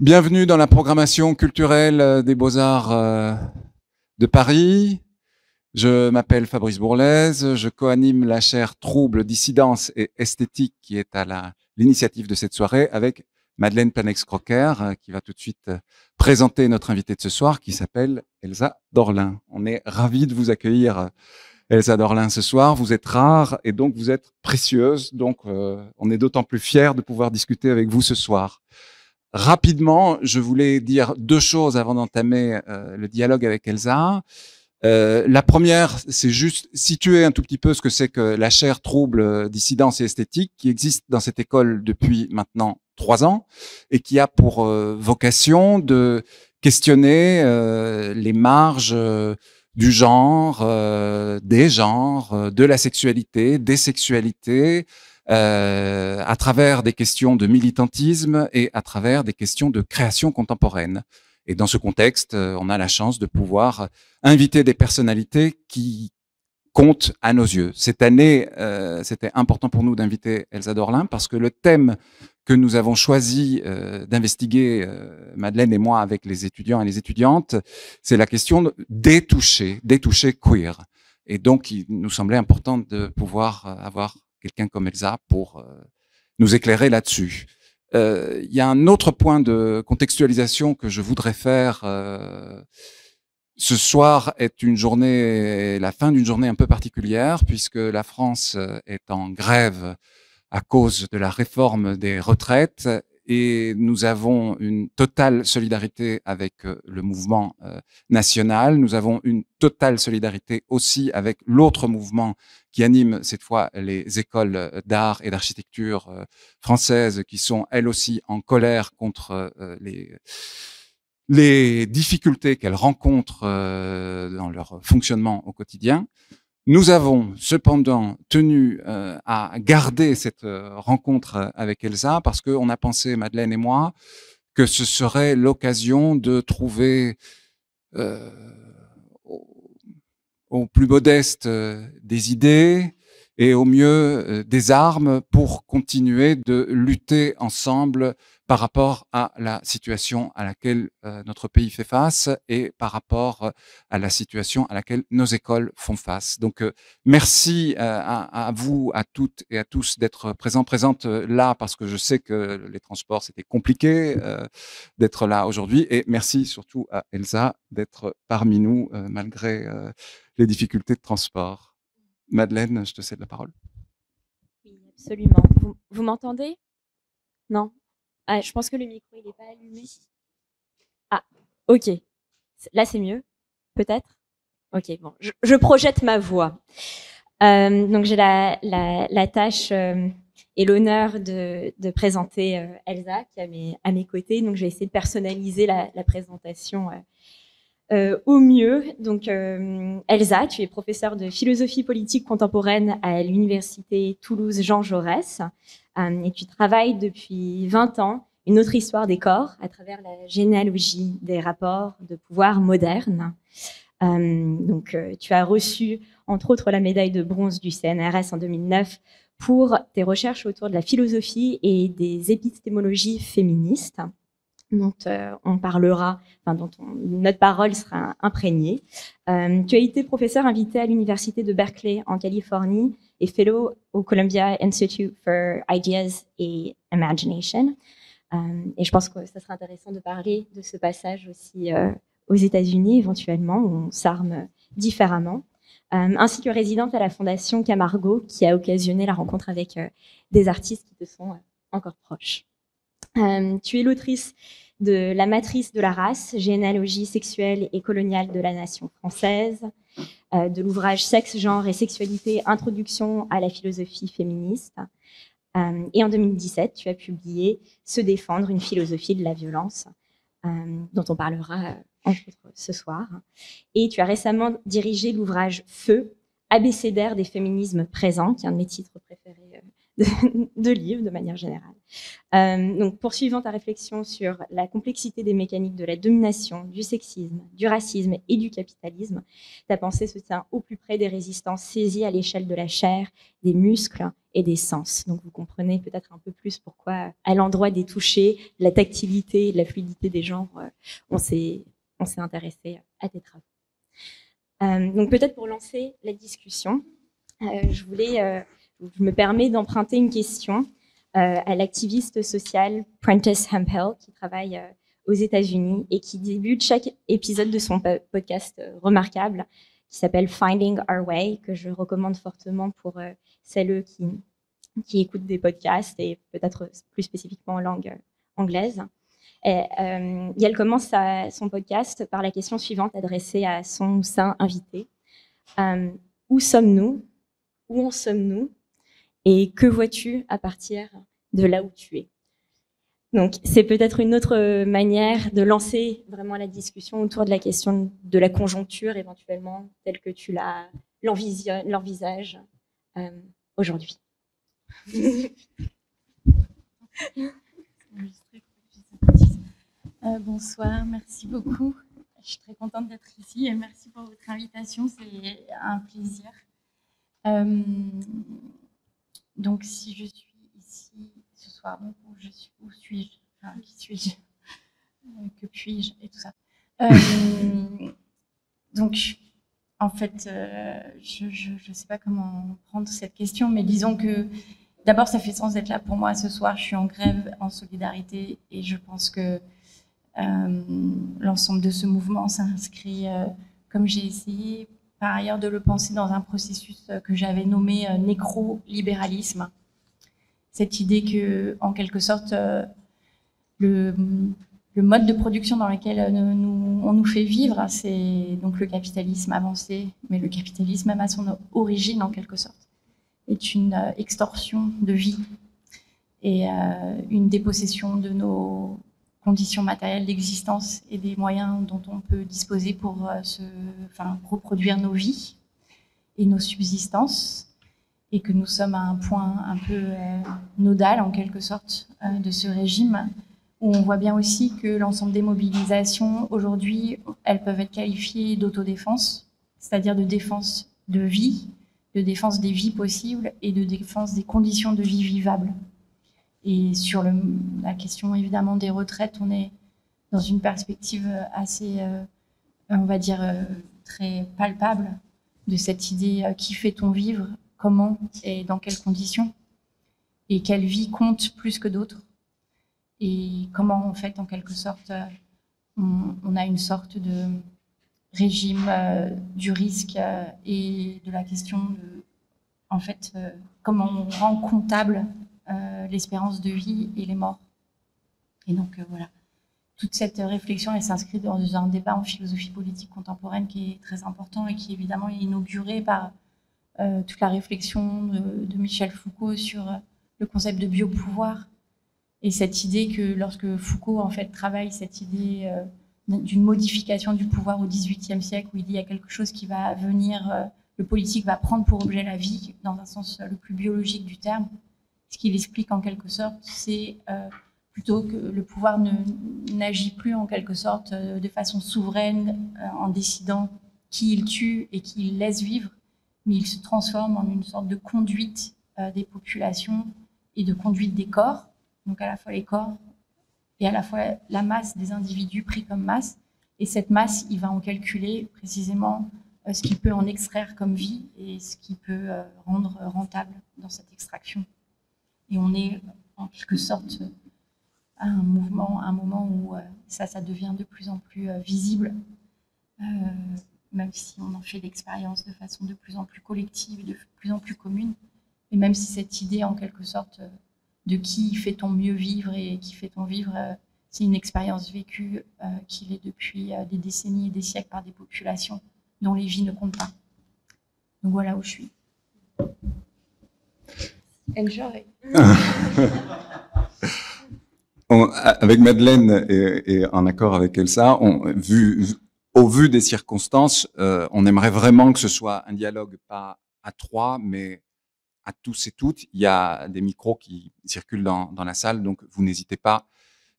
Bienvenue dans la programmation culturelle euh, des Beaux-Arts euh, de Paris. Je m'appelle Fabrice Bourlaise, je coanime la chaire Troubles, Dissidence et Esthétique qui est à l'initiative de cette soirée avec Madeleine Planex-Crocker euh, qui va tout de suite présenter notre invitée de ce soir qui s'appelle Elsa Dorlin. On est ravis de vous accueillir Elsa Dorlin ce soir. Vous êtes rare et donc vous êtes précieuse. Donc on est d'autant plus fiers de pouvoir discuter avec vous ce soir. Rapidement, je voulais dire deux choses avant d'entamer euh, le dialogue avec Elsa. Euh, la première, c'est juste situer un tout petit peu ce que c'est que la chaire trouble, dissidence et esthétique qui existe dans cette école depuis maintenant trois ans et qui a pour euh, vocation de questionner les marges du genre, des genres, de la sexualité, des sexualités, euh, à travers des questions de militantisme et à travers des questions de création contemporaine. Et dans ce contexte, euh, on a la chance de pouvoir inviter des personnalités qui comptent à nos yeux. Cette année, euh, c'était important pour nous d'inviter Elsa Dorlin parce que le thème que nous avons choisi euh, d'investiguer, euh, Madeleine et moi, avec les étudiants et les étudiantes, c'est la question des touchés, des touchés queer. Et donc, il nous semblait important de pouvoir avoir quelqu'un comme Elsa pour euh, nous éclairer là-dessus. Euh, il y a un autre point de contextualisation que je voudrais faire. Euh, ce soir est une journée, la fin d'une journée un peu particulière puisque la France est en grève à cause de la réforme des retraites et nous avons une totale solidarité avec euh, le mouvement euh, national. Nous avons une totale solidarité aussi avec l'autre mouvement qui anime cette fois les écoles euh, d'art et d'architecture françaises qui sont elles aussi en colère contre les les difficultés qu'elles rencontrent dans leur fonctionnement au quotidien. Nous avons cependant tenu euh, à garder cette euh, rencontre avec Elsa parce qu'on a pensé, Madeleine et moi, que ce serait l'occasion de trouver euh, au, plus modeste des idées et au mieux des armes pour continuer de lutter ensemble par rapport à la situation à laquelle euh, notre pays fait face et par rapport euh, à la situation à laquelle nos écoles font face. Donc, euh, merci à, vous, à toutes et à tous d'être présents, présentes là, parce que je sais que les transports, c'était compliqué d'être là aujourd'hui. Et merci surtout à Elsa d'être parmi nous, malgré les difficultés de transport. Madeleine, je te cède la parole. Oui, absolument. vous m'entendez? Non? Ah, je pense que le micro, il n'est pas allumé. Ah, ok. Là, c'est mieux, peut-être? Ok, bon, je, projette ma voix. Euh, donc, j'ai la, la, tâche euh, et l'honneur de, de, présenter euh, Elsa, qui est à mes, à mes côtés. Donc, je vais essayer de personnaliser la, la présentation au mieux. Donc, Elsa, tu es professeure de philosophie politique contemporaine à l'université Toulouse Jean Jaurès. Euh, et tu travailles depuis 20 ans une autre histoire des corps à travers la généalogie des rapports de pouvoir modernes. Euh, donc, euh, tu as reçu, entre autres, la médaille de bronze du CNRS en 2009 pour tes recherches autour de la philosophie et des épistémologies féministes, dont on parlera, dont notre parole sera imprégnée. tu as été professeur invité à l'université de Berkeley en Californie et fellow au Columbia Institute for Ideas et Imagination. Euh, et je pense que ça serait intéressant de parler de ce passage aussi euh, aux États-Unis, éventuellement, où on s'arme différemment. Euh, ainsi que résidente à la Fondation Camargo, qui a occasionné la rencontre avec des artistes qui te sont encore proches. Tu es l'autrice de La matrice de la race, généalogie sexuelle et coloniale de la nation française, euh, de l'ouvrage Sexe, genre et sexualité, introduction à la philosophie féministe. Euh, et en 2017, tu as publié Se défendre, une philosophie de la violence, euh, dont on parlera ce soir. Et tu as récemment dirigé l'ouvrage Feu, abécédaire des féminismes présents, qui est un de mes titres préférés de, livres de manière générale. Euh, donc, poursuivant ta réflexion sur la complexité des mécaniques de la domination, du sexisme, du racisme et du capitalisme, ta pensée se tient au plus près des résistances saisies à l'échelle de la chair, des muscles et des sens. Donc, vous comprenez peut-être un peu plus pourquoi, à l'endroit des touchés, la tactilité, la fluidité des genres, euh, on s'est intéressé à tes travaux. Euh, donc, peut-être pour lancer la discussion, je voulais je me permets d'emprunter une question euh, à l'activiste social Prentice Hempel, qui travaille euh, aux États-Unis et qui débute chaque épisode de son podcast euh, remarquable qui s'appelle Finding Our Way, que je recommande fortement pour celles qui, écoutent des podcasts et peut-être plus spécifiquement en langue anglaise. Et, elle commence son podcast par la question suivante adressée à son saint invité. où sommes-nous? Où en sommes-nous? Et que vois-tu à partir de là où tu es? Donc, c'est peut-être une autre manière de lancer vraiment la discussion autour de la question de la conjoncture, éventuellement, telle que tu l'as l'envisage euh, aujourd'hui. Euh, bonsoir, merci beaucoup. Je suis très contente d'être ici et merci pour votre invitation, c'est un plaisir. Euh, donc, si je suis ici ce soir, où, je suis, où suis-je? Qui suis-je? Euh, Que puis-je? Et tout ça. Euh, donc, en fait, euh, je ne sais pas comment prendre cette question, mais disons que d'abord, ça fait sens d'être là pour moi ce soir. Je suis en grève, en solidarité, et je pense que l'ensemble de ce mouvement s'inscrit, comme j'ai essayé, par ailleurs de le penser dans un processus euh, que j'avais nommé euh, nécro-libéralisme. Cette idée que, en quelque sorte, euh, le, mode de production dans lequel on nous fait vivre, c'est donc le capitalisme avancé, mais le capitalisme, même à son origine, en quelque sorte, est une extorsion de vie et une dépossession de nos conditions matérielles d'existence et des moyens dont on peut disposer pour euh, se, enfin, reproduire nos vies et nos subsistances, et que nous sommes à un point un peu euh, nodal en quelque sorte euh, de ce régime, où on voit bien aussi que l'ensemble des mobilisations aujourd'hui, elles peuvent être qualifiées d'autodéfense, c'est-à-dire de défense de vie, de défense des vies possibles et de défense des conditions de vie vivables. Et sur la question évidemment des retraites, on est dans une perspective assez, euh, on va dire, euh, très palpable de cette idée euh, qui fait-on vivre, comment et dans quelles conditions, et quelle vie compte plus que d'autres, et comment en fait, en quelque sorte, on, a une sorte de régime du risque et de la question de, en fait, comment on rend comptable l'espérance de vie et les morts. Et donc euh, voilà, toute cette réflexion, s'inscrit dans un débat en philosophie politique contemporaine qui est très important et qui évidemment est inauguré par euh, toute la réflexion de, Michel Foucault sur le concept de biopouvoir et cette idée que lorsque Foucault en fait travaille cette idée d'une modification du pouvoir au XVIIIe siècle où il y a quelque chose qui va venir, le politique va prendre pour objet la vie dans un sens le plus biologique du terme ce qu'il explique en quelque sorte, c'est euh, plutôt que le pouvoir n'agit plus en quelque sorte euh, de façon souveraine euh, en décidant qui il tue et qui il laisse vivre, mais il se transforme en une sorte de conduite des populations et de conduite des corps, donc à la fois les corps et à la fois la masse des individus pris comme masse. Et cette masse, il va en calculer précisément ce qu'il peut en extraire comme vie et ce qu'il peut rendre rentable dans cette extraction. Et on est en quelque sorte à un mouvement, un moment où euh, ça, ça devient de plus en plus euh, visible, euh, même si on en fait l'expérience de façon de plus en plus collective et de plus en plus commune. Et même si cette idée, en quelque sorte, de qui fait-on mieux vivre et qui fait-on vivre, c'est une expérience vécue qui l'est depuis des décennies et des siècles par des populations dont les vies ne comptent pas. Donc voilà où je suis. Avec Madeleine et, en accord avec Elsa, au vu des circonstances, euh, on aimerait vraiment que ce soit un dialogue pas à trois, mais à tous et toutes. Il y a des micros qui circulent dans, la salle, donc vous n'hésitez pas,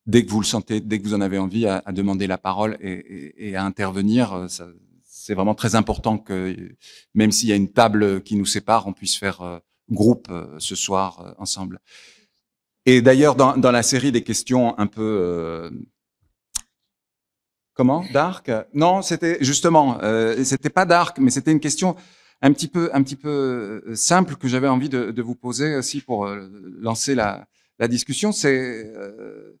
dès que vous le sentez, dès que vous en avez envie, à, demander la parole et, à intervenir. C'est vraiment très important que, même s'il y a une table qui nous sépare, on puisse faire euh, groupe euh, ce soir euh, ensemble. Et d'ailleurs, dans, dans, la série des questions un peu Comment Dark? Non, c'était justement, euh, c'était pas dark, mais c'était une question un petit peu, un petit peu euh, simple que j'avais envie de, vous poser aussi pour euh, lancer la, la discussion. C'est euh,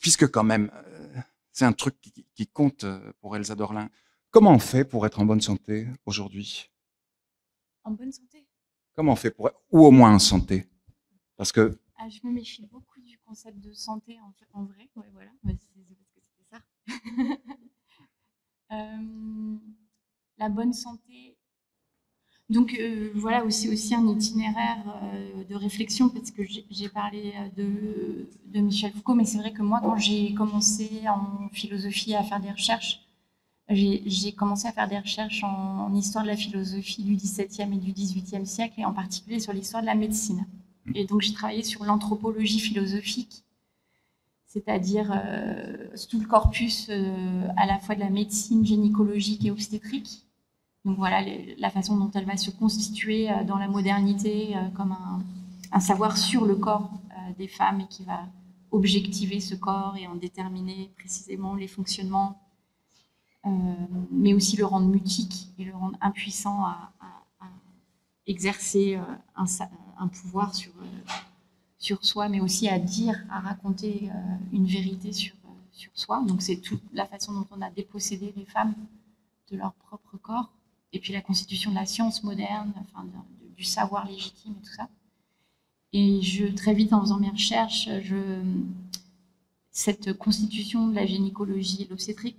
puisque quand même, euh, c'est un truc qui, qui, compte pour Elsa Dorlin. Comment on fait pour être en bonne santé aujourd'hui? En bonne santé Comment on fait pour, ou au moins en santé? Parce que ah, je me méfie beaucoup du concept de santé en, en vrai. Ouais, voilà. C'est ça. euh, la bonne santé. Donc euh, voilà aussi aussi un itinéraire euh, de réflexion parce que j'ai parlé de, de, Michel Foucault, mais c'est vrai que moi quand j'ai commencé en philosophie à faire des recherches, j'ai commencé à faire des recherches en, en, histoire de la philosophie du XVIIe et du XVIIIe siècle et en particulier sur l'histoire de la médecine. Et donc, j'ai travaillé sur l'anthropologie philosophique, c'est-à-dire euh, tout le corpus euh, à la fois de la médecine gynécologique et obstétrique. Donc voilà les, la façon dont elle va se constituer euh, dans la modernité euh, comme un, un, savoir sur le corps euh, des femmes et qui va objectiver ce corps et en déterminer précisément les fonctionnements, euh, mais aussi le rendre mutique et le rendre impuissant à, à, à exercer un, pouvoir sur, euh, sur soi, mais aussi à dire, à raconter euh, une vérité sur, euh, sur soi. Donc c'est toute la façon dont on a dépossédé les femmes de leur propre corps. Et puis la constitution de la science moderne, enfin, du savoir légitime et tout ça. Et je, très vite, en faisant mes recherches, je, cette constitution de la gynécologie et l'obstétrique,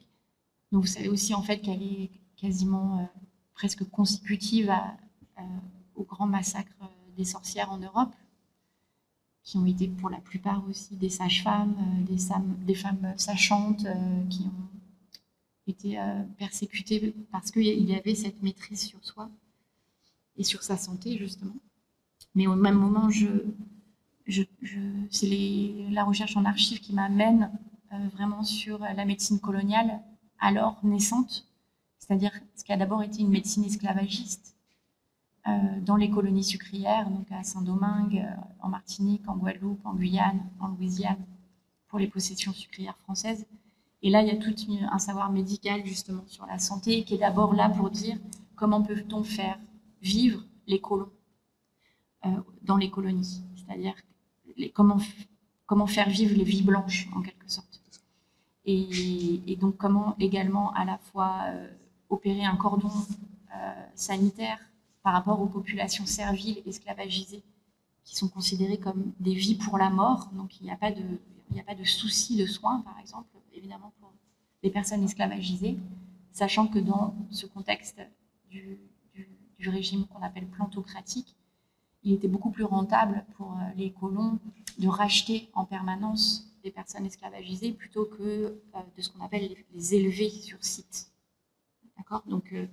donc vous savez aussi en fait qu'elle est quasiment euh, presque consécutive à, à, au grand massacre des sorcières en Europe, qui ont été pour la plupart aussi des sages-femmes, euh, des, femmes sachantes euh, qui ont été euh, persécutées parce qu'il y avait cette maîtrise sur soi et sur sa santé, justement. Mais au même moment, c'est la recherche en archives qui m'amène euh, vraiment sur la médecine coloniale alors naissante, c'est-à-dire ce qui a d'abord été une médecine esclavagiste, euh, dans les colonies sucrières, donc à Saint-Domingue, euh, en Martinique, en Guadeloupe, en Guyane, en Louisiane, pour les possessions sucrières françaises. Et là, il y a tout un savoir médical justement sur la santé qui est d'abord là pour dire comment peut-on faire vivre les colons euh, dans les colonies, c'est-à-dire comment faire vivre les vies blanches en quelque sorte. Et, donc comment également à la fois euh, opérer un cordon euh, sanitaire par rapport aux populations serviles esclavagisées qui sont considérées comme des vies pour la mort. Donc il n'y a pas de, souci de soins, par exemple, évidemment pour les personnes esclavagisées, sachant que dans ce contexte du, régime qu'on appelle plantocratique, il était beaucoup plus rentable pour les colons de racheter en permanence des personnes esclavagisées plutôt que euh, de ce qu'on appelle les, les, élever sur site. D'accord? Donc, euh,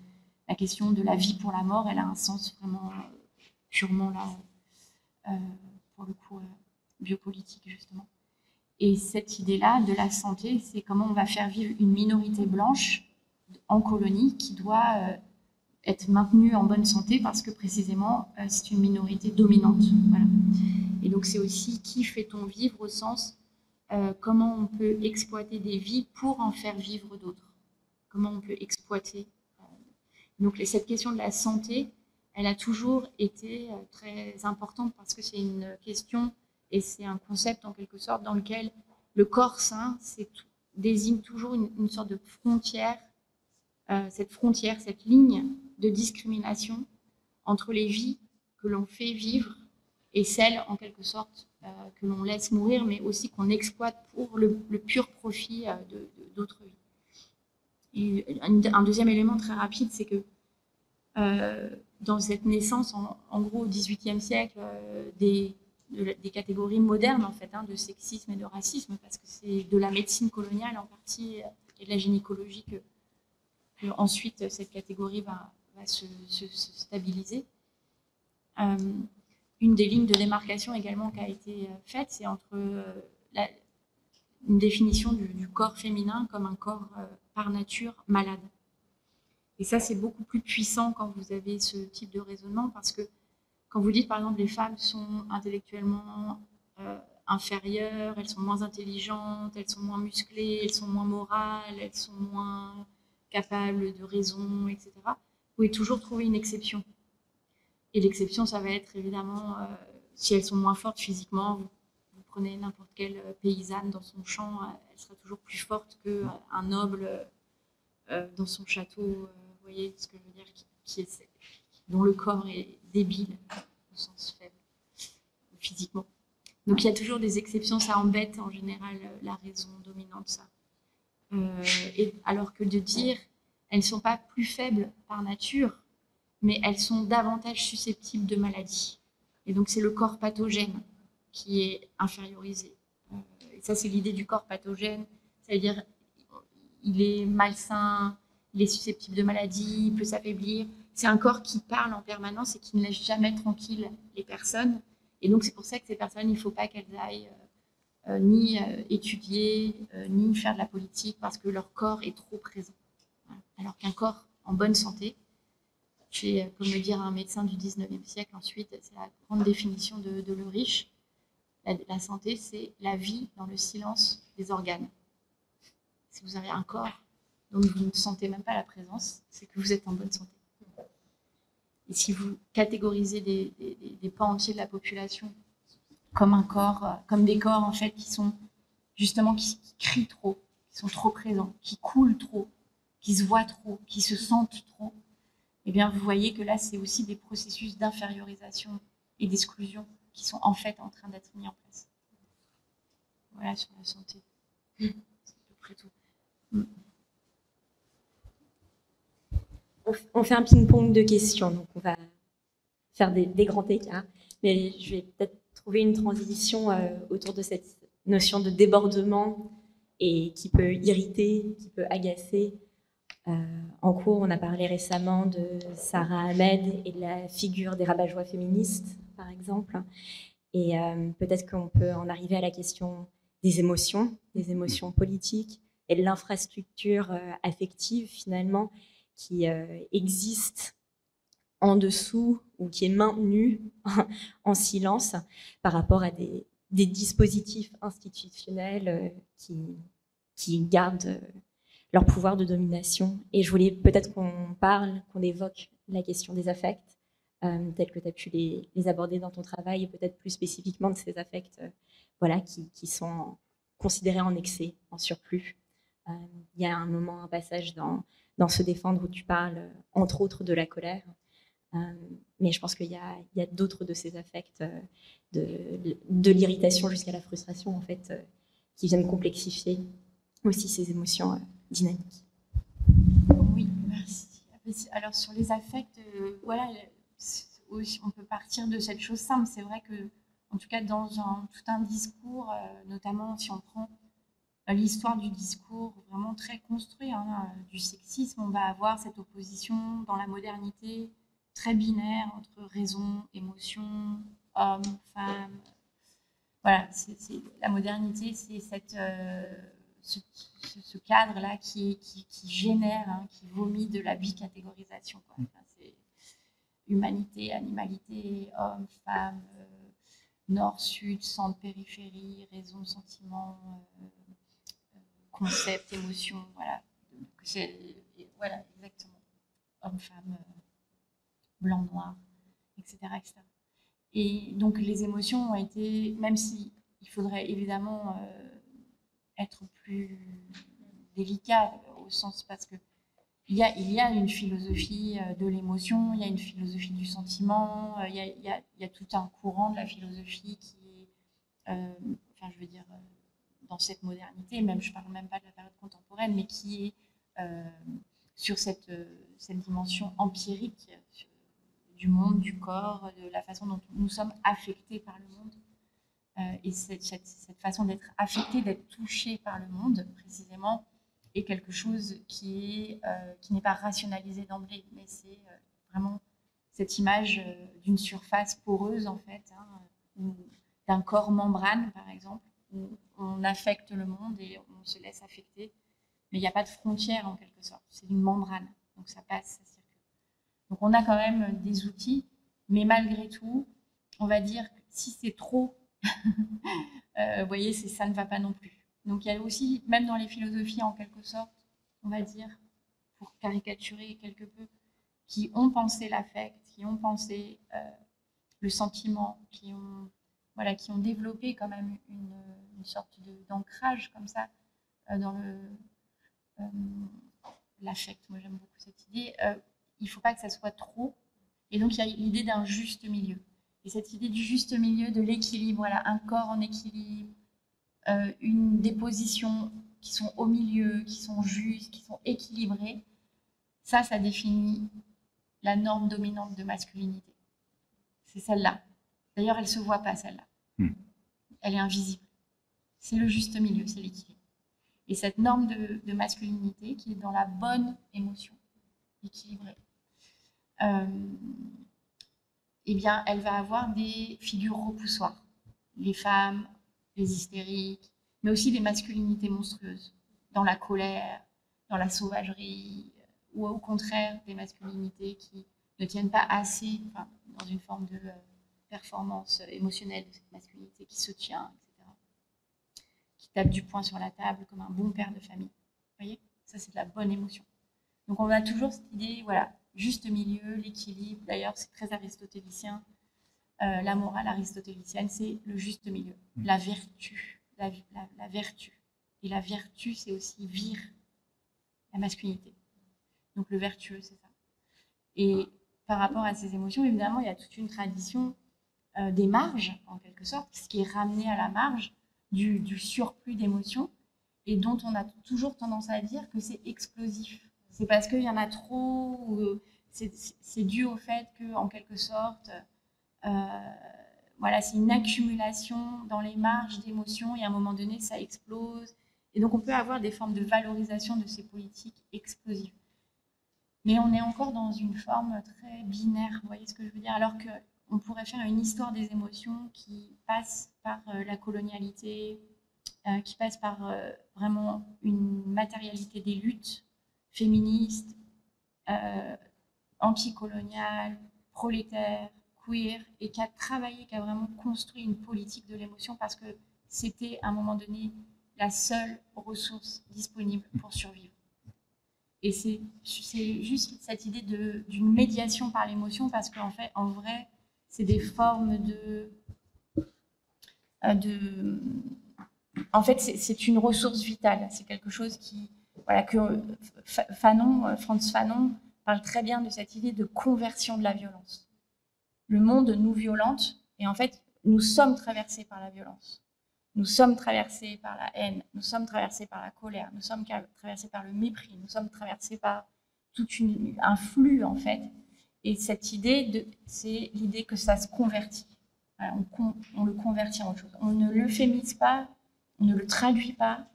la question de la vie pour la mort, elle a un sens vraiment purement là, euh, pour le coup, euh, biopolitique justement. Et cette idée-là de la santé, c'est comment on va faire vivre une minorité blanche en colonie qui doit euh, être maintenue en bonne santé parce que précisément euh, c'est une minorité dominante. Et donc c'est aussi qui fait-on vivre au sens euh, comment on peut exploiter des vies pour en faire vivre d'autres? Comment on peut exploiter donc cette question de la santé, elle a toujours été euh, très importante parce que c'est une question et c'est un concept en quelque sorte dans lequel le corps sain désigne toujours une, sorte de frontière, euh, cette frontière, cette ligne de discrimination entre les vies que l'on fait vivre et celles en quelque sorte euh, que l'on laisse mourir, mais aussi qu'on exploite pour le, pur profit euh, d'autres vies. Un deuxième élément très rapide, c'est que euh, dans cette naissance, en, gros, au XVIIIe siècle, des, de, des, catégories modernes, en fait, hein, de sexisme et de racisme, parce que c'est de la médecine coloniale en partie et de la gynécologie que, ensuite cette catégorie va, se, stabiliser. Une des lignes de démarcation également qui a été faite, c'est entre la, une définition du, corps féminin comme un corps par nature malade. Et ça, c'est beaucoup plus puissant quand vous avez ce type de raisonnement parce que quand vous dites, par exemple, les femmes sont intellectuellement euh, inférieures, elles sont moins intelligentes, elles sont moins musclées, elles sont moins morales, elles sont moins capables de raison, etc., vous pouvez toujours trouver une exception. Et l'exception, ça va être évidemment, euh, si elles sont moins fortes physiquement, vous, prenez n'importe quelle paysanne dans son champ, elle sera toujours plus forte qu'un noble euh, dans son château voyez ce que je veux dire, dont le corps est débile au sens faible, physiquement. Donc il y a toujours des exceptions, ça embête en général euh, la raison dominante, ça. Euh, et, alors que de dire, elles ne sont pas plus faibles par nature, mais elles sont davantage susceptibles de maladies. Et donc c'est le corps pathogène qui est infériorisé. Euh, et ça c'est l'idée du corps pathogène, c'est-à-dire il est malsain, il est susceptible de maladies, il peut s'affaiblir. C'est un corps qui parle en permanence et qui ne laisse jamais tranquille les personnes. Et donc, c'est pour ça que ces personnes, il ne faut pas qu'elles aillent euh, euh, ni étudier, ni faire de la politique, parce que leur corps est trop présent. Alors qu'un corps en bonne santé, c'est comme le dire un médecin du 19e siècle ensuite, c'est la grande définition de, le riche. la santé, c'est la vie dans le silence des organes. Si vous avez un corps donc vous ne sentez même pas la présence, c'est que vous êtes en bonne santé. Et si vous catégorisez des, des, pans entiers de la population comme un corps, euh, comme des corps en fait qui sont justement qui, crient trop, qui sont trop présents, qui coulent trop, qui se voient trop, qui se sentent trop, eh bien vous voyez que là c'est aussi des processus d'infériorisation et d'exclusion qui sont en fait en train d'être mis en place. Voilà sur la santé. C'est à peu près tout. Mm on, fait un ping-pong de questions, donc on va faire des, grands écarts. Mais je vais peut-être trouver une transition euh, autour de cette notion de débordement et qui peut irriter, qui peut agacer. Euh, en cours, on a parlé récemment de Sarah Ahmed et de la figure des rabat-joie féministes, par exemple. Et euh, peut-être qu'on peut en arriver à la question des émotions, des émotions politiques et de l'infrastructure affective finalement qui euh, existe en dessous ou qui est maintenu en silence par rapport à des, dispositifs institutionnels euh, qui, gardent euh, leur pouvoir de domination. Et je voulais peut-être qu'on parle, qu'on évoque la question des affects, euh, tels que tu as pu les, aborder dans ton travail, et peut-être plus spécifiquement de ces affects voilà, qui, sont considérés en excès, en surplus. Il y a un moment, un passage dans dans Se défendre où tu parles, euh, entre autres, de la colère. Euh, mais je pense qu'il y a, d'autres de ces affects, euh, de, de l'irritation jusqu'à la frustration, en fait, qui viennent complexifier aussi ces émotions dynamiques. Oui, merci. Alors sur les affects, voilà, on peut partir de cette chose simple. C'est vrai que, en tout cas, dans tout un discours, notamment si on prend l'histoire du discours vraiment très construit hein, du sexisme, on va avoir cette opposition dans la modernité très binaire entre raison, émotion, homme, femme. Voilà, la modernité, c'est cette, euh, ce, cadre-là qui, génère, hein, qui vomit de la bicatégorisation. Quoi. C'est humanité, animalité, homme, femme, euh, nord, sud, centre, périphérie, raison, sentiment. Euh, concept, émotion, voilà. Voilà, exactement. Homme, femme, euh, blanc, noir, etc., Et donc les émotions ont été, même si faudrait évidemment euh, être plus délicat au sens parce que il y, a, il y a une philosophie euh, de l'émotion, il y a une philosophie du sentiment, il y a, il y a, il y a tout un courant de la philosophie qui est, enfin je veux dire, dans cette modernité, même je parle même pas de la période contemporaine, mais qui est euh, sur cette, euh, cette dimension empirique du monde, du corps, de la façon dont nous sommes affectés par le monde. Euh, et cette, façon d'être affecté, d'être touché par le monde, précisément, est quelque chose qui est qui n'est pas rationalisé d'emblée, mais c'est vraiment cette image d'une surface poreuse, en fait, hein, d'un corps membrane, par exemple, où on affecte le monde et on se laisse affecter. Mais il n'y a pas de frontière, en quelque sorte. C'est une membrane. Donc ça passe, ça circule. Donc on a quand même des outils, mais malgré tout, on va dire que si c'est trop, euh, vous voyez, ça ne va pas non plus. Donc il y a aussi, même dans les philosophies en quelque sorte, on va dire, pour caricaturer quelque peu, qui ont pensé l'affect, qui ont pensé euh, le sentiment, qui ont, voilà, qui ont développé quand même une, sorte d'ancrage comme ça euh, dans l'affect. Moi j'aime beaucoup cette idée. il ne faut pas que ça soit trop. Et donc il y a l'idée d'un juste milieu. Et cette idée du juste milieu, de l'équilibre, voilà, un corps en équilibre, euh, une des positions qui sont au milieu, qui sont justes, qui sont équilibrées, ça, ça définit la norme dominante de masculinité. C'est celle-là. D'ailleurs, elle ne se voit pas, celle-là. Hmm. Elle est invisible. C'est le juste milieu, c'est l'équilibre. Et cette norme de, de, masculinité qui est dans la bonne émotion, équilibrée, euh, eh bien, elle va avoir des figures repoussoires. Les femmes, les hystériques, mais aussi les masculinités monstrueuses, dans la colère, dans la sauvagerie, ou au contraire des masculinités qui ne tiennent pas assez, dans une forme de euh, performance émotionnelle de cette masculinité qui se tient, etc. Qui tape du poing sur la table comme un bon père de famille. Vous voyez? Ça, c'est de la bonne émotion. Donc, on a toujours cette idée, voilà, juste milieu, l'équilibre. D'ailleurs, c'est très aristotélicien. Euh, la morale aristotélicienne, c'est le juste milieu, mm. la vertu, la, vertu. Et la vertu, c'est aussi vire la masculinité. Donc le vertueux, c'est ça. Et par rapport à ces émotions, évidemment, il y a toute une tradition euh, des marges, en quelque sorte, ce qui est ramené à la marge du, du surplus d'émotions, et dont on a toujours tendance à dire que c'est explosif. C'est parce qu'il y en a trop, euh, c'est dû au fait que, en quelque sorte, euh, voilà, c'est une accumulation dans les marges d'émotions et à un moment donné, ça explose. Et donc, on peut avoir des formes de valorisation de ces politiques explosives. Mais on est encore dans une forme très binaire, vous voyez ce que je veux dire? Alors qu'on pourrait faire une histoire des émotions qui passe par euh, la colonialité, qui passe par vraiment une matérialité des luttes féministe, euh, anticoloniale, prolétaire, queer, et qui a travaillé, qui a vraiment construit une politique de l'émotion parce que c'était à un moment donné la seule ressource disponible pour survivre. Et c'est juste cette idée d'une médiation par l'émotion parce qu'en fait, en vrai, c'est des formes de, euh, de... En fait, c'est une ressource vitale. C'est quelque chose qui, voilà, que Fanon, euh, Franz Fanon parle très bien de cette idée de conversion de la violence. Le monde nous violente et en fait, nous sommes traversés par la violence. Nous sommes traversés par la haine, nous sommes traversés par la colère, nous sommes traversés par le mépris, nous sommes traversés par tout un flux en fait. Et cette idée, c'est l'idée que ça se convertit. on, on, le convertit en autre chose. On ne l'euphémise pas, on ne le traduit pas,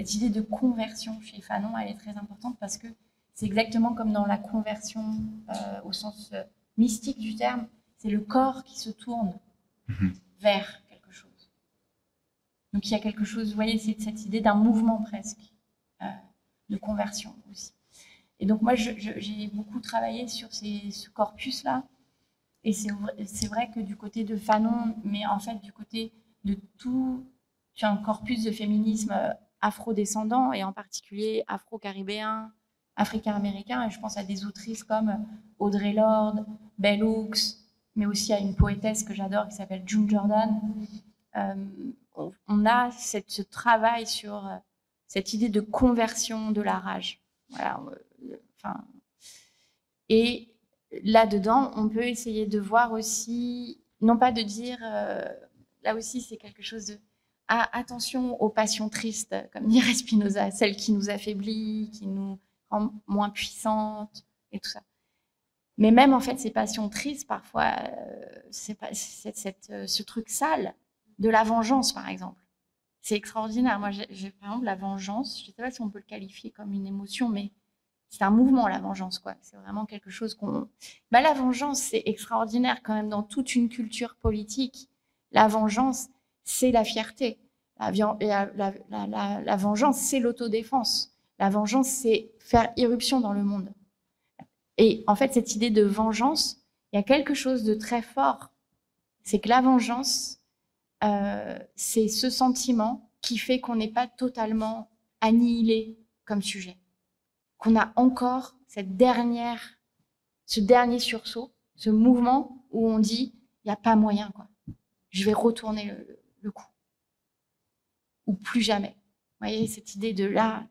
cette idée de conversion chez Fanon, elle est très importante parce que c'est exactement comme dans la conversion euh, au sens euh, mystique du terme, c'est le corps qui se tourne mhm. vers quelque chose. Donc il y a quelque chose, vous voyez, c'est cette idée d'un mouvement presque euh, de conversion aussi. Et donc moi, j'ai beaucoup travaillé sur ces, ce corpus-là. Et c'est vrai que du côté de Fanon, mais en fait du côté de tout un corpus de féminisme afro-descendants et en particulier afro-caribéens, africains-américains. Et je pense à des autrices comme Audrey Lorde, Bell Hooks, mais aussi à une poétesse que j'adore qui s'appelle June Jordan. Euh, on a ce travail sur euh, cette idée de conversion de la rage. Voilà, euh, enfin, et là-dedans, on peut essayer de voir aussi, non pas de dire, là aussi c'est quelque chose de attention aux passions tristes, comme dirait Spinoza, celles qui nous affaiblissent, qui nous rendent moins puissantes et tout ça. Mais même en fait, ces passions tristes, parfois, euh, c'est euh, ce truc sale de la vengeance, par exemple. C'est extraordinaire. Moi, j'ai par exemple la vengeance. Je ne sais pas si on peut le qualifier comme une émotion, mais c'est un mouvement, la vengeance, quoi. C'est vraiment quelque chose qu'on. Bah, la vengeance, c'est extraordinaire quand même dans toute une culture politique. La vengeance, c'est la fierté. La, vengeance, c'est l'autodéfense. La vengeance, c'est faire irruption dans le monde. Et en fait, cette idée de vengeance, il y a quelque chose de très fort. C'est que la vengeance, euh, c'est ce sentiment qui fait qu'on n'est pas totalement annihilé comme sujet qu'on a encore cette dernière, ce dernier sursaut, ce mouvement où on dit il n'y a pas moyen, quoi. Je vais retourner le, coup. Ou plus jamais. Vous voyez, cette idée de là,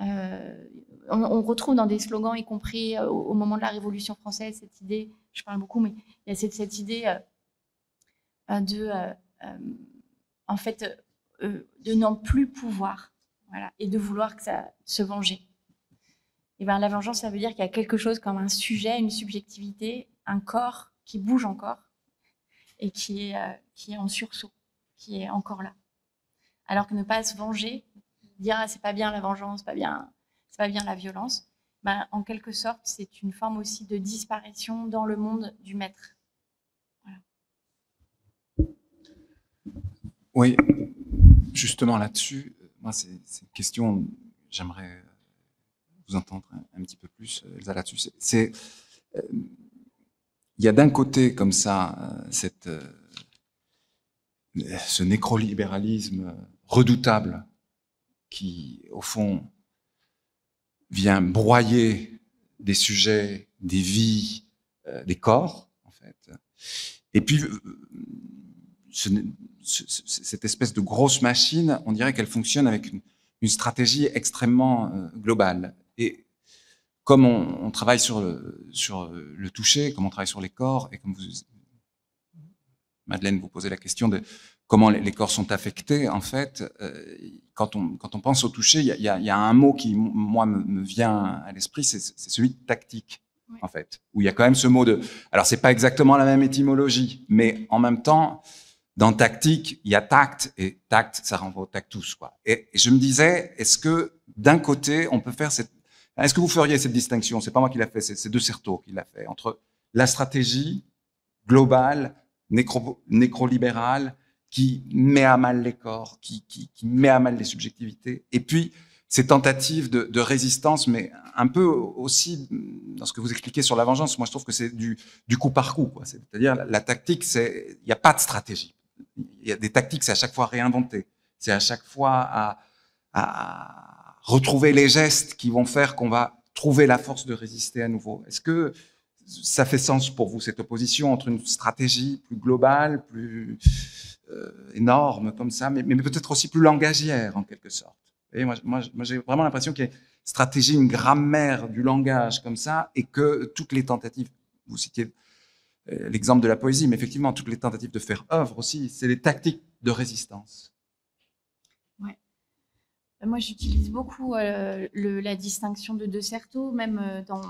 euh, on, retrouve dans des slogans, y compris euh, au, moment de la Révolution française, cette idée, je parle beaucoup, mais il y a cette, idée euh, de, en fait, de n'en plus pouvoir, voilà, et de vouloir que ça se venger. Et ben, la vengeance, ça veut dire qu'il y a quelque chose comme un sujet, une subjectivité, un corps qui bouge encore et qui est, qui est en sursaut, qui est encore là. Alors que ne pas se venger, dire ah, c'est pas bien la vengeance, pas bien, c'est pas bien la violence, ben, en quelque sorte, c'est une forme aussi de disparition dans le monde du maître. Oui, justement là-dessus, moi, c'est une question, j'aimerais vous entendre un, petit peu plus, euh, Elsa, là-dessus. C'est, euh, il y a d'un côté comme ça euh, cette, ce nécrolibéralisme redoutable qui, au fond, vient broyer des sujets, des vies, des corps, en fait. Et puis, cette espèce de grosse machine, on dirait qu'elle fonctionne avec une, stratégie extrêmement globale. Et comme on, travaille sur le, sur le toucher, comme on travaille sur les corps, et comme vous, Madeleine, vous posez la question de comment les, corps sont affectés, en fait, euh, quand, on, quand on pense au toucher, il y, y, y a, un mot qui, moi, me, vient à l'esprit, c'est celui de tactique, en fait, où il y a quand même ce mot de... Alors, c'est pas exactement la même étymologie, mais en même temps, dans tactique, il y a tact, et tact, ça renvoie au tactus, quoi. Et, et je me disais, est-ce que d'un côté, on peut faire cette est-ce que vous feriez cette distinction? C'est pas moi qui l'a fait, c'est De Certeau qui l'a fait entre la stratégie globale, nécro, nécrolibérale, qui met à mal les corps, qui, qui, met à mal les subjectivités, et puis ces tentatives de, résistance, mais un peu aussi dans ce que vous expliquez sur la vengeance. Moi, je trouve que c'est du, coup par coup. C'est-à-dire la, la, tactique, il n'y a pas de stratégie. Il y a des tactiques, c'est à chaque fois réinventé. C'est à chaque fois à retrouver les gestes qui vont faire qu'on va trouver la force de résister à nouveau. Est-ce que ça fait sens pour vous, cette opposition entre une stratégie plus globale, plus euh, énorme comme ça, mais, peut-être aussi plus langagière en quelque sorte et moi, moi, j'ai vraiment l'impression qu'il y a une stratégie, une grammaire du langage comme ça, et que toutes les tentatives, vous citiez euh, l'exemple de la poésie, mais effectivement, toutes les tentatives de faire œuvre aussi, c'est des tactiques de résistance. Moi, j'utilise beaucoup euh, la distinction de De Certeau, même dans,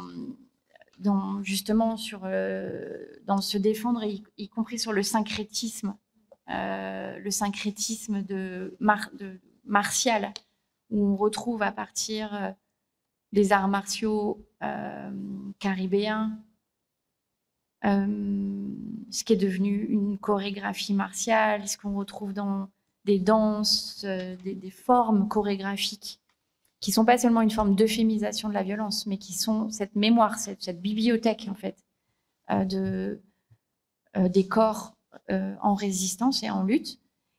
dans, justement sur, euh, dans se défendre, y, compris sur le syncrétisme, le syncrétisme de, de, martial, où on retrouve à partir des arts martiaux caribéens, ce qui est devenu une chorégraphie martiale, ce qu'on retrouve dans des danses, euh, des, formes chorégraphiques qui sont pas seulement une forme d'euphémisation de la violence, mais qui sont cette mémoire, cette, bibliothèque en fait euh, de, euh, des corps en résistance et en lutte.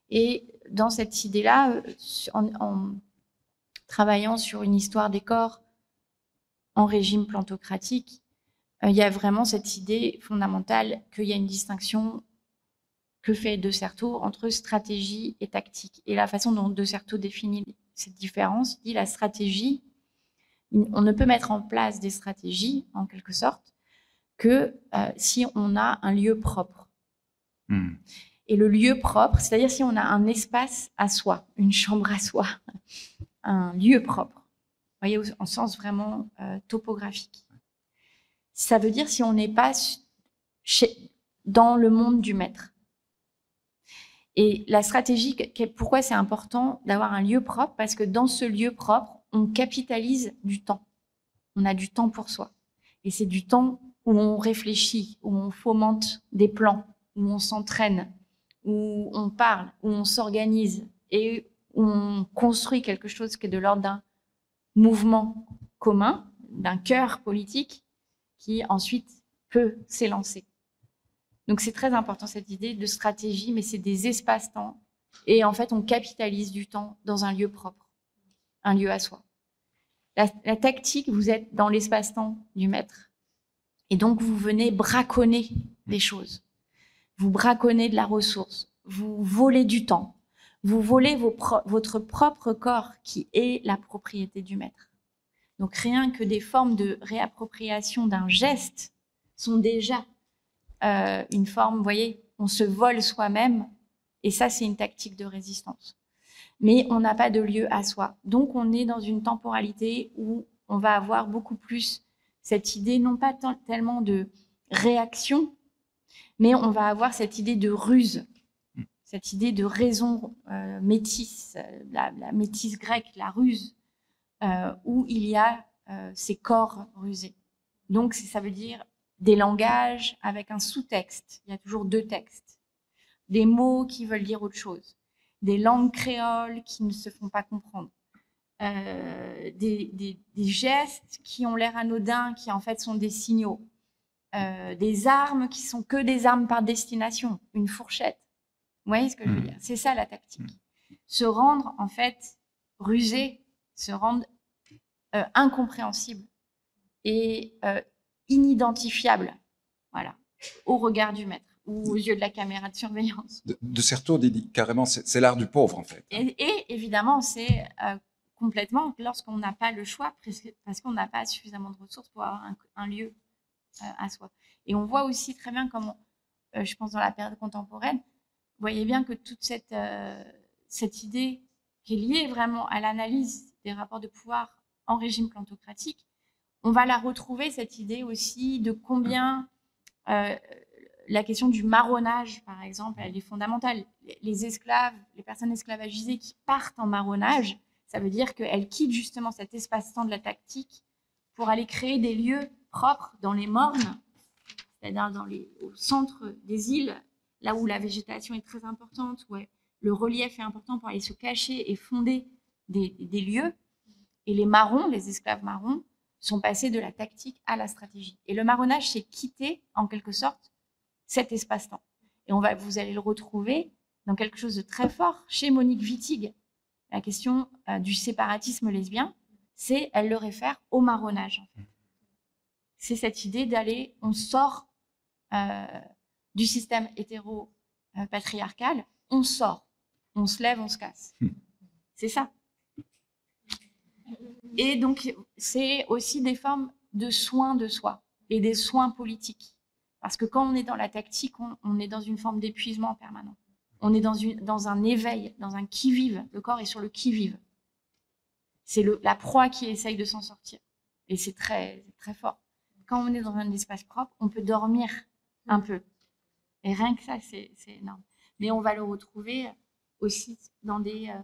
Et dans cette idée-là, en, travaillant sur une histoire des corps en régime plantocratique, il y a vraiment cette idée fondamentale qu'il y a une distinction que fait De Certeau entre stratégie et tactique. Et la façon dont De Certeau définit cette différence, dit la stratégie, on ne peut mettre en place des stratégies, en quelque sorte, que euh, si on a un lieu propre. Hmm. Et le lieu propre, c'est-à-dire si on a un espace à soi, une chambre à soi, un lieu propre, voyez, en sens vraiment euh, topographique. Ça veut dire si on n'est pas chez, dans le monde du maître. Et la stratégie, pourquoi c'est important d'avoir un lieu propre? Parce que dans ce lieu propre, on capitalise du temps. On a du temps pour soi. Et c'est du temps où on réfléchit, où on fomente des plans, où on s'entraîne, où on parle, où on s'organise et où on construit quelque chose qui est de l'ordre d'un mouvement commun, d'un cœur politique qui ensuite peut s'élancer. Donc c'est très important cette idée de stratégie, mais c'est des espaces-temps. Et en fait, on capitalise du temps dans un lieu propre, un lieu à soi. La, tactique, vous êtes dans l'espace-temps du maître. Et donc, vous venez braconner des choses. Vous braconnez de la ressource. Vous volez du temps. Vous volez votre propre corps qui est la propriété du maître. Donc, rien que des formes de réappropriation d'un geste sont déjà euh, une forme, vous voyez, on se vole soi-même. Et ça, c'est une tactique de résistance. Mais on n'a pas de lieu à soi. Donc, on est dans une temporalité où on va avoir beaucoup plus cette idée, non pas tellement de réaction, mais on va avoir cette idée de ruse, cette idée de raison euh, métisse, la, métisse grecque, la ruse, euh, où il y a ces corps rusés. Donc, ça veut dire des langages avec un sous-texte. Il y a toujours deux textes. Des mots qui veulent dire autre chose. Des langues créoles qui ne se font pas comprendre. Euh, des, gestes qui ont l'air anodins, qui en fait sont des signaux. Euh, des armes qui sont que des armes par destination, une fourchette. Vous voyez ce que je veux hmm. dire? C'est ça la tactique. Hmm. Se rendre en fait rusé, se rendre euh, incompréhensible et inidentifiable, voilà, au regard du maître ou aux yeux de la caméra de surveillance. De, de Certeau dit carrément, c'est l'art du pauvre en fait. Et, évidemment, c'est euh, complètement lorsqu'on n'a pas le choix, parce qu'on n'a pas suffisamment de ressources pour avoir un, lieu euh, à soi. Et on voit aussi très bien comment, euh, je pense dans la période contemporaine, vous voyez bien que toute cette, cette idée qui est liée vraiment à l'analyse des rapports de pouvoir en régime plantocratique, on va la retrouver, cette idée aussi de combien euh, la question du marronnage, par exemple, elle est fondamentale. Les esclaves, les personnes esclavagisées qui partent en marronnage, ça veut dire qu'elles quittent justement cet espace-temps de la tactique pour aller créer des lieux propres dans les mornes, c'est-à-dire au centre des îles, là où la végétation est très importante, où le relief est important pour aller se cacher et fonder des, des lieux. Et les marrons, les esclaves marrons, sont passés de la tactique à la stratégie. Et le marronnage, c'est quitter, en quelque sorte, cet espace-temps. Et on va, vous allez le retrouver dans quelque chose de très fort chez Monique Wittig. La question euh, du séparatisme lesbien, c'est, elle le réfère au marronnage. C'est cette idée d'aller, on sort euh, du système hétéro-patriarcal, on sort, on se lève, on se casse. Hmm. C'est ça. Et donc, c'est aussi des formes de soins de soi et des soins politiques. Parce que quand on est dans la tactique, on, est dans une forme d'épuisement permanent. On est dans, une, dans un éveil, dans un qui-vive. Le corps est sur le qui-vive. C'est la proie qui essaye de s'en sortir. Et c'est très, très fort. Quand on est dans un espace propre, on peut dormir un peu. Et rien que ça, c'est énorme. Mais on va le retrouver aussi dans des, euh,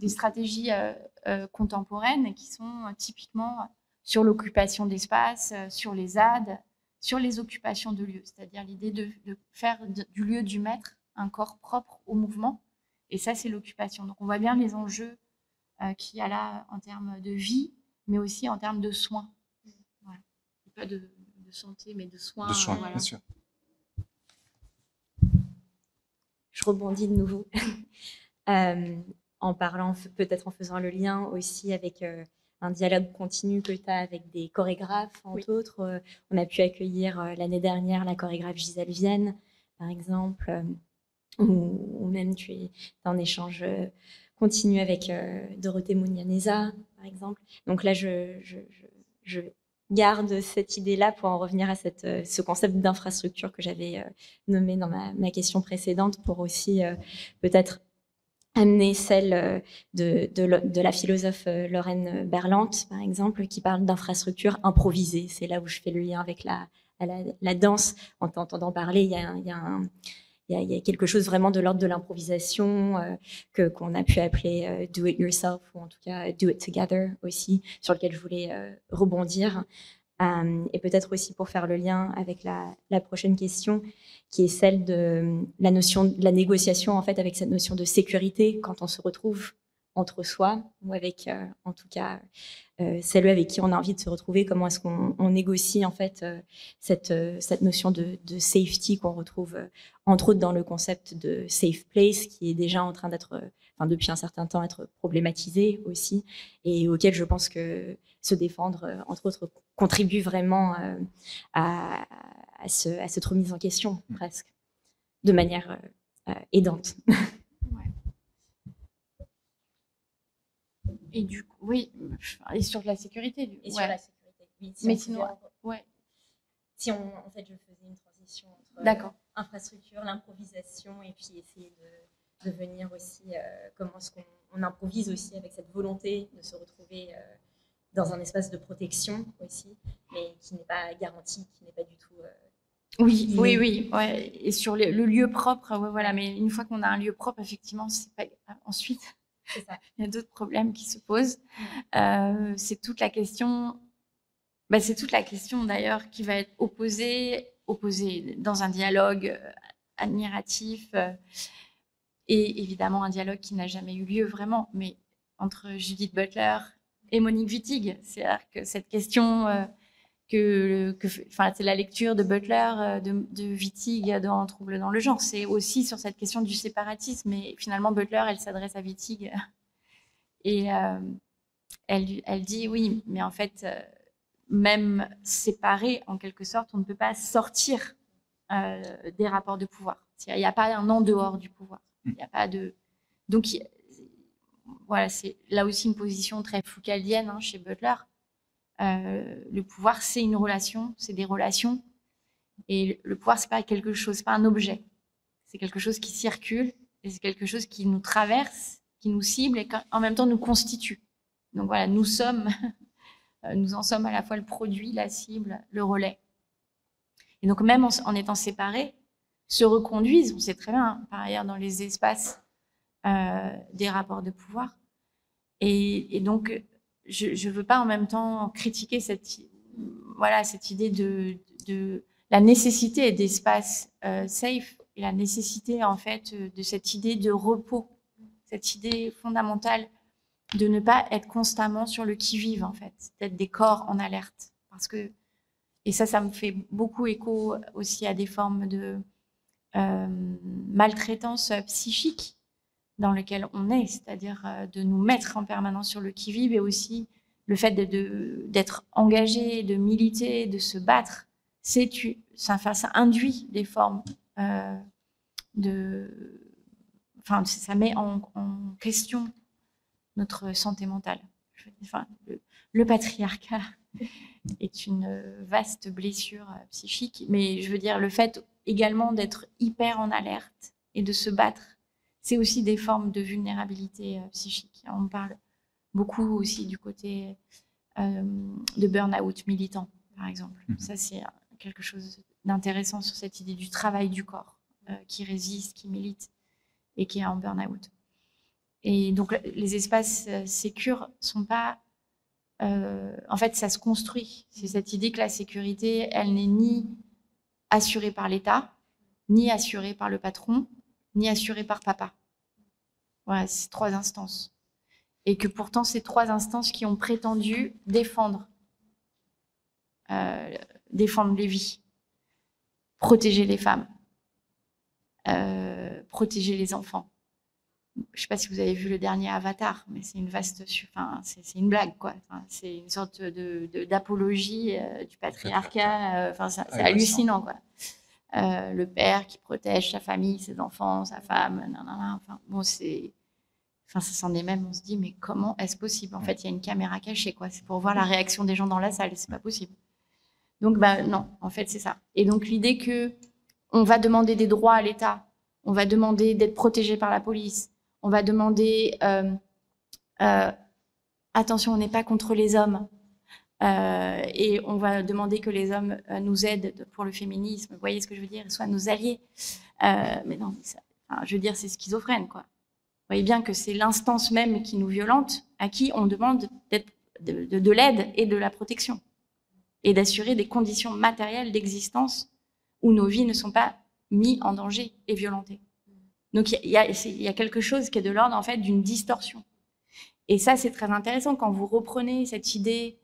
des stratégies euh, euh, contemporaines qui sont euh, typiquement sur l'occupation d'espace, sur les ZAD, sur les occupations de lieux, c'est-à-dire l'idée de, faire du lieu du maître un corps propre au mouvement. Et ça, c'est l'occupation. Donc on voit bien les enjeux qu'il y a là en termes de vie, mais aussi en termes de soins. Pas de, santé, mais de soins. De soins, bien sûr. Je rebondis de nouveau. en parlant, peut-être en faisant le lien aussi avec euh, un dialogue continu que tu as avec des chorégraphes, entre autres. Euh, on a pu accueillir euh, l'année dernière la chorégraphe Gisèle Vienne, par exemple, ou, même tu es en échange continu avec Dorothée Mounianeza, par exemple. Donc là, je, je, garde cette idée-là pour en revenir à cette, ce concept d'infrastructure que j'avais nommé dans ma, ma, question précédente pour aussi peut-être amener celle euh, de, de, la philosophe euh, Lorraine Berlante, par exemple, qui parle d'infrastructures improvisées. C'est là où je fais le lien avec la, la, danse. En t'entendant parler, il y, a y, a quelque chose vraiment de l'ordre de l'improvisation que qu'on a pu appeler do it yourself ou en tout cas do it together aussi, sur lequel je voulais rebondir. Et peut-être aussi pour faire le lien avec la, la, prochaine question, qui est celle de la notion de la négociation en fait avec cette notion de sécurité quand on se retrouve entre soi ou avec, euh, en tout cas, euh, celle avec qui on a envie de se retrouver. Comment est-ce qu'on négocie en fait euh, cette, cette notion de, de safety qu'on retrouve entre autres dans le concept de safe place qui est déjà en train d'être, enfin depuis un certain temps, être problématisé aussi et auquel je pense que se défendre, entre autres, contribue vraiment à, à, ce, à cette remise en question mmh. presque de manière aidante. Et du coup, oui, et sur la sécurité. Du... Et sur la sécurité, oui. Mais sinon, ouais. Si on, en fait, je faisais une transition entre infrastructure, l'improvisation, et puis essayer de, de venir aussi, euh, comment est-ce qu'on improvise aussi avec cette volonté de se retrouver euh, dans un espace de protection aussi, mais qui n'est pas garanti, qui n'est pas du tout. Euh, oui, oui, oui, ouais. Et sur le, le lieu propre, ouais, voilà. Mais une fois qu'on a un lieu propre, effectivement, c'est pas ensuite il y a d'autres problèmes qui se posent. Euh, c'est toute la question. Bah, c'est toute la question d'ailleurs qui va être opposée, opposée dans un dialogue euh, admiratif euh, et évidemment un dialogue qui n'a jamais eu lieu vraiment, mais entre Judith Butler et Monique Wittig. C'est-à-dire que cette question que, enfin, c'est la lecture de Butler, euh, de, de Wittig dans Trouble dans le genre. C'est aussi sur cette question du séparatisme. Et finalement, Butler, elle s'adresse à Wittig et euh, elle, elle dit oui, mais en fait, euh, même séparé, en quelque sorte, on ne peut pas sortir des rapports de pouvoir. Il n'y a pas un en dehors du pouvoir. Il n'y a pas de. Donc, voilà, c'est là aussi une position très foucaldienne hein, chez Butler. Euh, le pouvoir, c'est une relation, c'est des relations. Et le pouvoir, c'est pas quelque chose, pas un objet. C'est quelque chose qui circule et c'est quelque chose qui nous traverse, qui nous cible et en même temps nous constitue. Donc voilà, nous sommes, nous en sommes à la fois le produit, la cible, le relais. Et donc même en, étant séparés, se reconduisent, on sait très bien, hein, par ailleurs, dans les espaces euh, des rapports de pouvoir. Et, donc, je ne veux pas en même temps critiquer cette, voilà, cette idée de, de la nécessité d'espace euh, safe et la nécessité en fait de cette idée de repos, cette idée fondamentale de ne pas être constamment sur le qui-vive en fait, d'être des corps en alerte. Parce que, et ça, ça me fait beaucoup écho aussi à des formes de euh, maltraitance psychique dans lequel on est, c'est-à-dire euh, de nous mettre en permanence sur le qui-vive et aussi le fait d'être engagé, de militer, de se battre, ça, induit des formes euh, de, ça met en, question notre santé mentale. Le, patriarcat est une vaste blessure euh, psychique, mais je veux dire le fait également d'être hyper en alerte et de se battre c'est aussi des formes de vulnérabilité euh, psychique. On parle beaucoup aussi du côté euh, de burn-out militant, par exemple. Mhm. Ça, c'est quelque chose d'intéressant sur cette idée du travail du corps euh, qui résiste, qui milite et qui est en burn-out. Et donc, les espaces sécures sont pas. en fait, ça se construit. C'est cette idée que la sécurité, elle n'est ni assurée par l'État, ni assurée par le patron, ni assuré par papa. Voilà, ces trois instances. Et que pourtant, ces trois instances qui ont prétendu défendre, euh, défendre les vies, protéger les femmes, euh, protéger les enfants. Je ne sais pas si vous avez vu le dernier Avatar, mais c'est une vaste, enfin, c'est une blague quoi. c'est une sorte de d'apologie euh, du patriarcat. Enfin, c'est hallucinant quoi. Euh, le père qui protège sa famille, ses enfants, sa femme, Enfin, bon, c'est, enfin, ça s'en est même. On se dit, mais comment est-ce possible? En fait, il y a une caméra cachée, quoi. C'est pour voir la réaction des gens dans la salle. C'est pas possible. Donc, bah non. En fait, c'est ça. Et donc, l'idée que on va demander des droits à l'État, on va demander d'être protégé par la police, on va demander euh, euh, attention, on n'est pas contre les hommes. Euh, et on va demander que les hommes euh, nous aident pour le féminisme. Vous voyez ce que je veux dire? Soient nos alliés. Euh, mais non, je veux dire, c'est schizophrène, quoi. Vous voyez bien que c'est l'instance même qui nous violente, à qui on demande de, de, de l'aide et de la protection, et d'assurer des conditions matérielles d'existence où nos vies ne sont pas mises en danger et violentées. Donc il y, y, a quelque chose qui est de l'ordre en fait d'une distorsion. Et ça, c'est très intéressant quand vous reprenez cette idée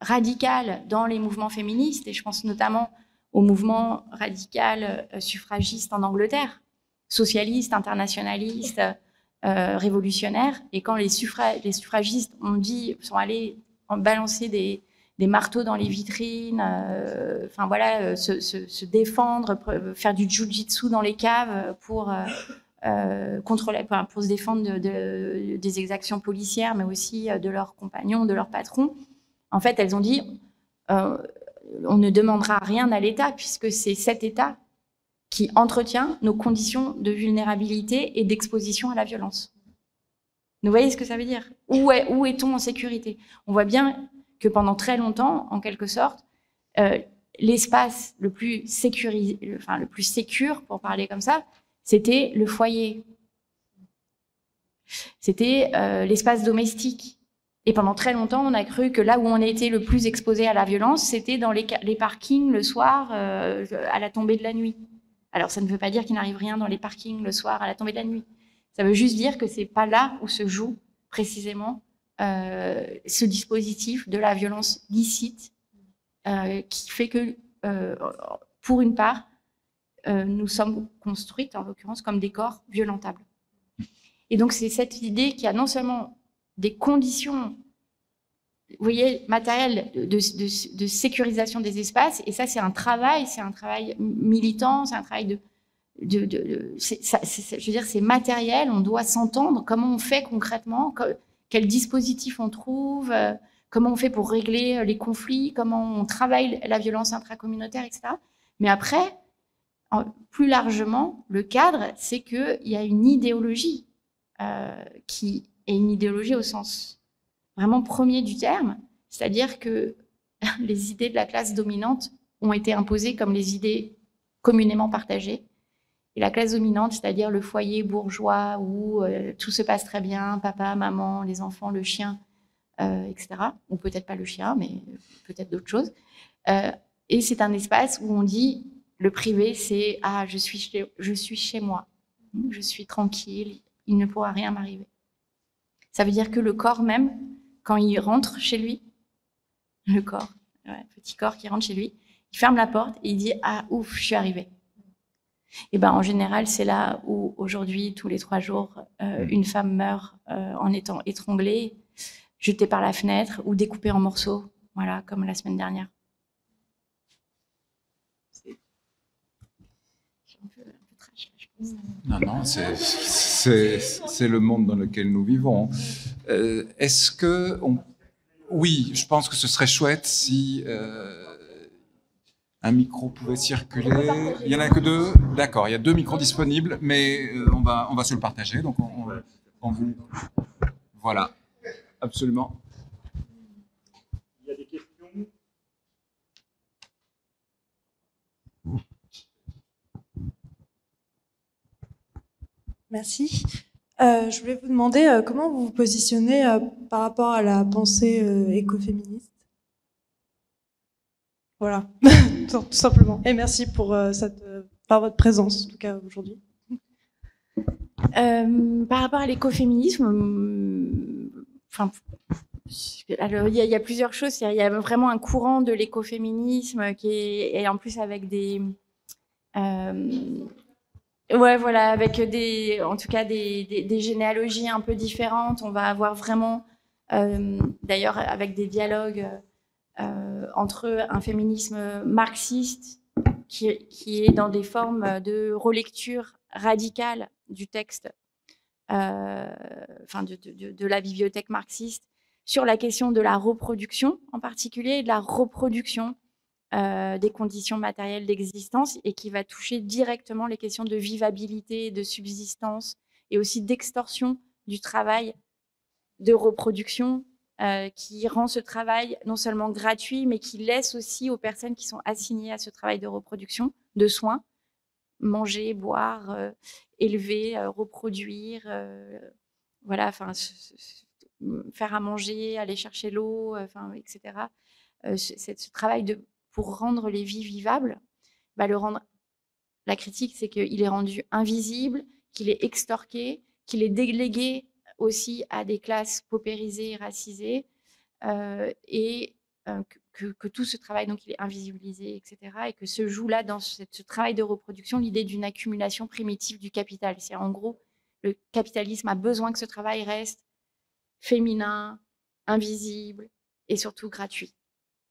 radicale dans les mouvements féministes, et je pense notamment au mouvement radical euh, suffragiste en Angleterre, socialiste, internationaliste, euh, révolutionnaire. Et quand les, suffragistes ont dit, sont allés balancer des, marteaux dans les vitrines, euh, voilà, euh, se, défendre, faire du jujitsu dans les caves pour contre se défendre de, de, des exactions policières, mais aussi de leurs compagnons, de leurs patrons. En fait, elles ont dit euh, on ne demandera rien à l'État puisque c'est cet État qui entretient nos conditions de vulnérabilité et d'exposition à la violence. Vous voyez ce que ça veut dire? Où est-on en sécurité? On voit bien que pendant très longtemps, en quelque sorte, euh, l'espace le plus sécurisé, enfin le plus sécure, pour parler comme ça, c'était le foyer. C'était euh, l'espace domestique. Et pendant très longtemps, on a cru que là où on était le plus exposé à la violence, c'était dans les, parkings le soir euh, à la tombée de la nuit. Alors ça ne veut pas dire qu'il n'arrive rien dans les parkings le soir à la tombée de la nuit. Ça veut juste dire que c'est pas là où se joue précisément euh, ce dispositif de la violence licite euh, qui fait que, pour une part, nous sommes construites, en l'occurrence, comme des corps violentables. Et donc c'est cette idée qui a non seulement des conditions, vous voyez, matérielles de, sécurisation des espaces. Et ça, c'est un travail, c'est un travail militant, c'est un travail de, je veux dire, c'est matériel. On doit s'entendre. Comment on fait concrètement? Quel dispositif on trouve? Comment on fait pour régler euh, les conflits? Comment on travaille la violence intracommunautaire, etc. Mais après, plus largement, le cadre, c'est qu'il y a une idéologie euh, qui et une idéologie au sens vraiment premier du terme, c'est-à-dire que les idées de la classe dominante ont été imposées comme les idées communément partagées. Et la classe dominante, c'est-à-dire le foyer bourgeois où euh, tout se passe très bien, papa, maman, les enfants, le chien, euh, etc. Ou peut-être pas le chien, mais peut-être d'autres choses. Euh, et c'est un espace où on dit le privé, c'est ah je suis je suis chez moi, je suis tranquille, il ne pourra rien m'arriver. Ça veut dire que le corps même, quand il rentre chez lui, le corps, petit corps qui rentre chez lui, il ferme la porte et il dit ah ouf, je suis arrivé. Et ben en général, c'est là où aujourd'hui, tous les trois jours, euh, mmh. une femme meurt euh, en étant étranglée, jetée par la fenêtre ou découpée en morceaux, voilà, comme la semaine dernière. Non, non, c'est le monde dans lequel nous vivons. Euh, Est-ce que... Oui, je pense que ce serait chouette si euh, un micro pouvait circuler. Il n'y en a que deux D'accord, il y a deux micros disponibles, mais euh, on, va, on va se le partager. Donc, on, on vous... Voilà, absolument. Merci. Euh, je voulais vous demander euh, comment vous vous positionnez euh, par rapport à la pensée écoféministe? Voilà, tout simplement. Et merci pour cette, par votre présence, en tout cas aujourd'hui. par rapport à l'écoféminisme, enfin, alors il y, a plusieurs choses. Il y, a vraiment un courant de l'écoféminisme qui est, et en plus avec des Ouais, voilà, avec des, en tout cas des, généalogies un peu différentes. On va avoir vraiment, euh, d'ailleurs, avec des dialogues euh, entre un féminisme marxiste qui, est dans des formes de relecture radicale du texte, euh, enfin de, la bibliothèque marxiste, sur la question de la reproduction en particulier, de la reproduction euh, des conditions matérielles d'existence et qui va toucher directement les questions de vivabilité, de subsistance et aussi d'extorsion du travail de reproduction qui rend ce travail non seulement gratuit, mais qui laisse aussi aux personnes qui sont assignées à ce travail de reproduction, de soins, manger, boire, élever, reproduire, voilà, enfin, faire à manger, aller chercher l'eau, enfin, etc. ce travail de, pour rendre les vies vivables, bah. La critique, c'est qu'il est rendu invisible, qu'il est extorqué, qu'il est délégué aussi à des classes paupérisées, racisées, euh, et euh, que, tout ce travail, donc, il est invisibilisé, etc. Et que se joue là, dans ce, travail de reproduction, l'idée d'une accumulation primitive du capital. C'est en gros, le capitalisme a besoin que ce travail reste féminin, invisible et surtout gratuit.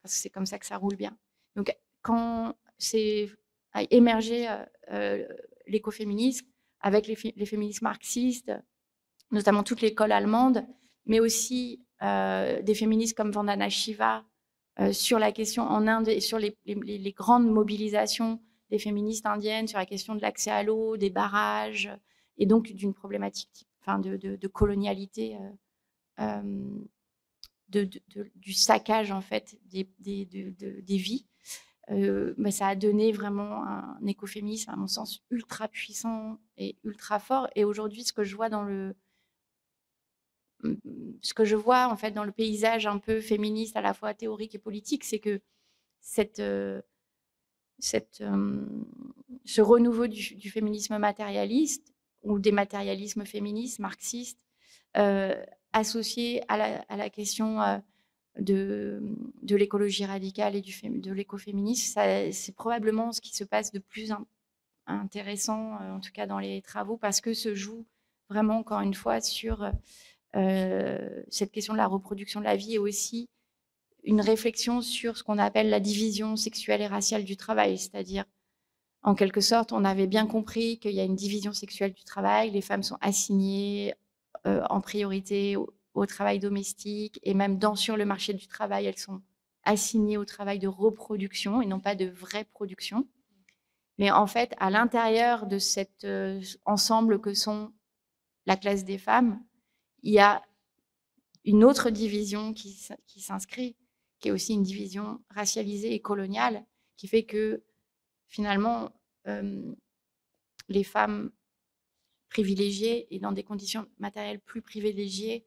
Parce que c'est comme ça que ça roule bien. Donc, quand c'est émergé euh, l'écoféminisme, avec les, les, féministes marxistes, notamment toute l'école allemande, mais aussi euh, des féministes comme Vandana Shiva euh, sur la question en Inde et sur les, grandes mobilisations des féministes indiennes sur la question de l'accès à l'eau, des barrages, et donc d'une problématique enfin, de, colonialité, euh, du saccage en fait des vies. Mais ça a donné vraiment un écoféminisme, à mon sens, ultra puissant et ultra fort. Et aujourd'hui, ce que je vois dans le, ce que je vois en fait dans le paysage un peu féministe à la fois théorique et politique, c'est que cette, euh, cette, euh, ce renouveau du, féminisme matérialiste ou des matérialismes féministes, marxistes, euh, associés à la, à la question de, de l'écologie radicale et du, de l'écoféminisme, c'est probablement ce qui se passe de plus intéressant, en tout cas dans les travaux, parce que se joue vraiment, encore une fois, sur euh, cette question de la reproduction de la vie est aussi une réflexion sur ce qu'on appelle la division sexuelle et raciale du travail, c'est-à-dire en quelque sorte, on avait bien compris qu'il y a une division sexuelle du travail, les femmes sont assignées euh, en priorité au, travail domestique et même dans sur le marché du travail, elles sont assignées au travail de reproduction et non pas de vraie production. Mais en fait, à l'intérieur de cet euh, ensemble que sont la classe des femmes, il y a une autre division qui, s'inscrit, qui est aussi une division racialisée et coloniale, qui fait que finalement, euh, les femmes privilégiées et dans des conditions matérielles plus privilégiées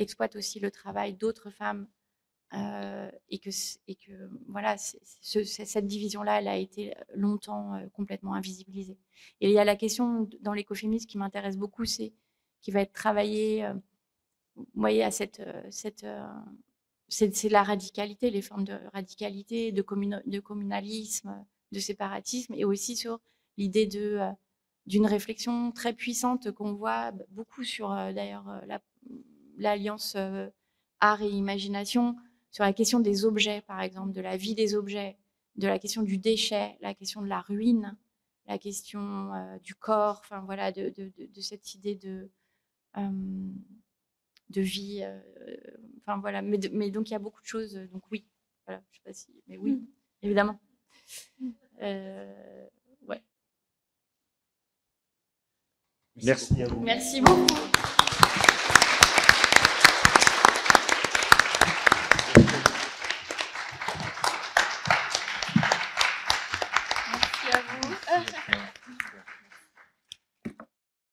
exploitent aussi le travail d'autres femmes euh, et, que, et que voilà, cette division-là, elle a été longtemps euh, complètement invisibilisée. Et il y a la question dans l'écoféminisme qui m'intéresse beaucoup, c'est qui va être travaillée vous voyez, à cette, euh, cette, euh, c'est la radicalité, les formes de radicalité, de, de communalisme, de séparatisme, et aussi sur l'idée de euh, d'une réflexion très puissante qu'on voit beaucoup sur d'ailleurs l'alliance art et imagination sur la question des objets, par exemple, de la vie des objets, de la question du déchet, la question de la ruine, la question du corps, enfin voilà, de, de, de, cette idée de de vie. Euh, enfin voilà, mais, mais, donc il y a beaucoup de choses. Euh, donc oui, voilà, je sais pas si, mais oui, mm. évidemment. Mm. Euh, ouais. Merci à vous. Merci beaucoup.